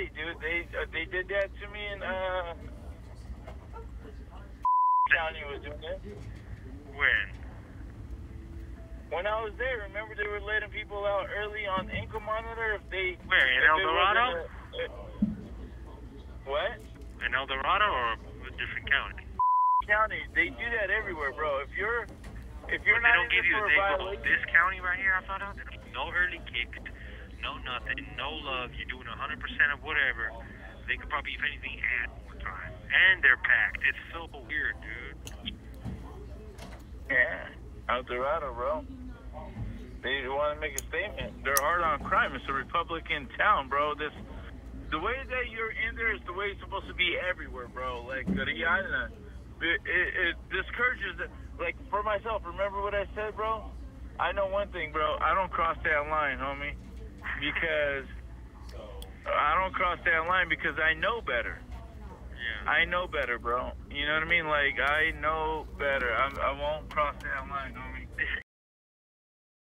County, dude. They uh, they did that to me in uh County was doing it. When? When I was there, remember they were letting people out early on ankle monitor if they Where, in El Dorado? uh, what? In El Dorado or a different county? County, they do that everywhere, bro. If you're if you're But they not don't in give you they this county right here. I found out they don't- no early kicked, no nothing, no love. You're doing 100 percent of whatever. They could probably, if anything, add more time. And they're packed. It's so weird, dude. yeah, El Dorado, bro. They want to make a statement. They're hard on crime. It's a Republican town, bro. This the way that you're in there is the way it's supposed to be everywhere, bro. Like it, it, it discourages. Like for myself, remember what I said, bro? I know one thing, bro. I don't cross that line, homie, because I don't cross that line because I know better. Yeah. I know better, bro. You know what I mean? Like I know better. I'm, I won't cross that line, homie.